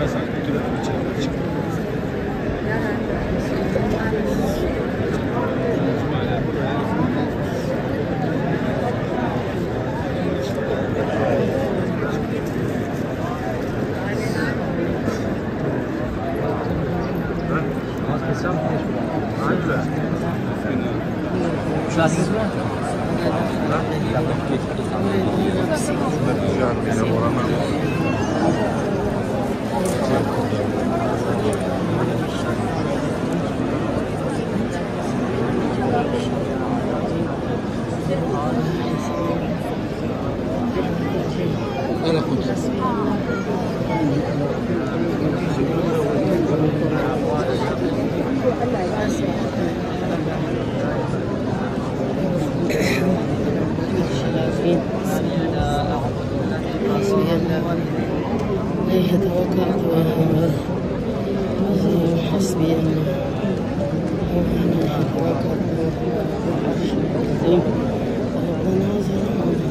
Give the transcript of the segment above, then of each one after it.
mesela bütün içerikler çıkıyor. Classes var. Gracias. أنا كنت. الله عليه توكلت وهو حسبي الله توكلت ربنا ظلمنا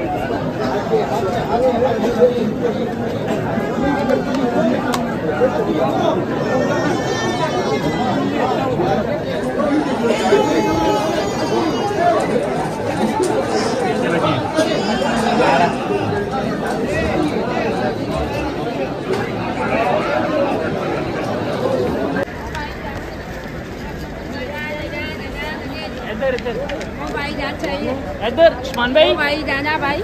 Thank you. इधर जान चाहिए। इधर उस्मान भाई जाना भाई।